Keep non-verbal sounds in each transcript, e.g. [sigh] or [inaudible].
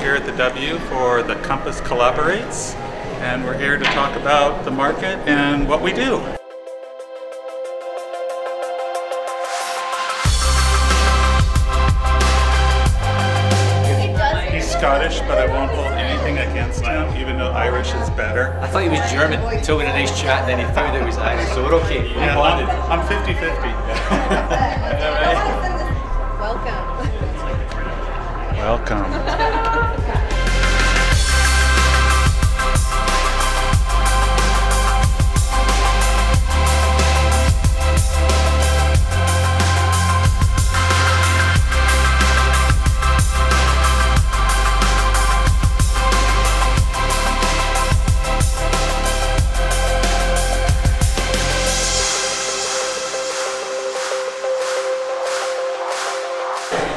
We're here at the W for the Compass Collaborates, and we're here to talk about the market and what we do. He's Scottish, but I won't hold anything against him, even though Irish is better. I thought he was German until we had a nice chat, and then he found out he was Irish, so we're okay. We Yeah, bonded. I'm 50 50. [laughs] [laughs] Welcome. [laughs]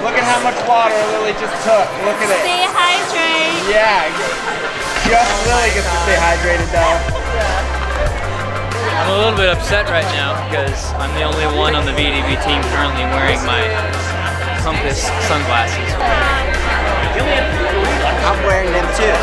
Look at how much water Lily just took. Look at it. Stay hydrated. Yeah. Just Lily gets to stay hydrated though. I'm a little bit upset right now because I'm the only one on the VDB team currently wearing my Compass sunglasses. I'm wearing them too.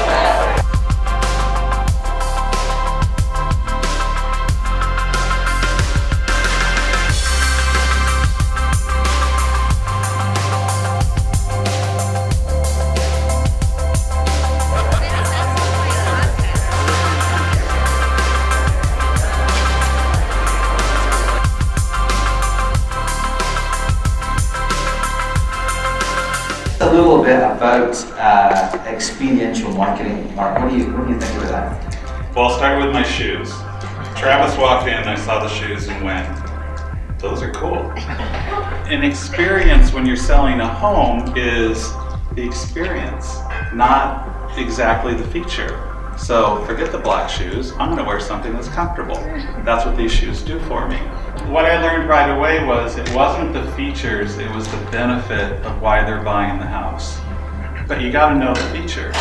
About uh, experiential marketing. Mark, what do you what do you think about that? Well, I'll start with my shoes. Travis walked in, I saw the shoes and went, those are cool. [laughs] An experience when you're selling a home is the experience, not exactly the feature. So forget the black shoes, I'm gonna wear something that's comfortable. That's what these shoes do for me. What I learned right away was it wasn't the features, it was the benefit of why they're buying the house. But you gotta know the features.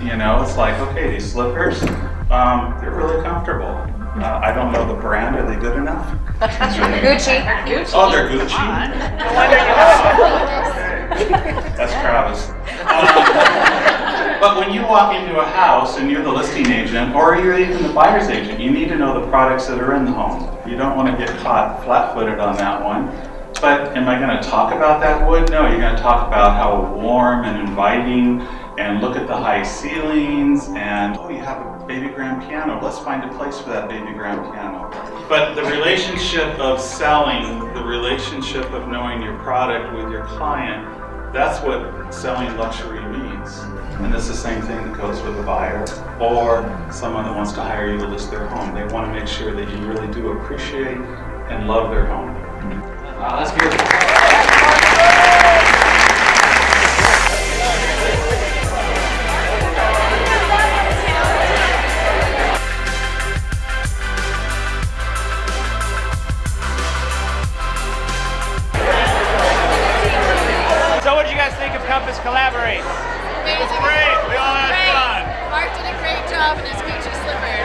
You know, it's like, okay, these slippers, um, they're really comfortable. Uh, I don't know the brand, are they good enough? Gucci. Gucci. Oh, they're Gucci? That's Travis. Um, but when you walk into a house and you're the listing agent or you're even the buyer's agent, you need to know the products that are in the home. You don't want to get caught flat-footed on that one. But am I going to talk about that wood? No, you're going to talk about how warm and inviting and look at the high ceilings and oh, you have a baby grand piano. Let's find a place for that baby grand piano. But the relationship of selling, the relationship of knowing your product with your client, that's what selling luxury means. And it's the same thing that goes with a buyer or someone that wants to hire you to list their home. They want to make sure that you really do appreciate and love their home. Wow, that's beautiful. Compass Collaborate? Amazing. Great. We all had fun. Mark did a great job and his Gucci slippers.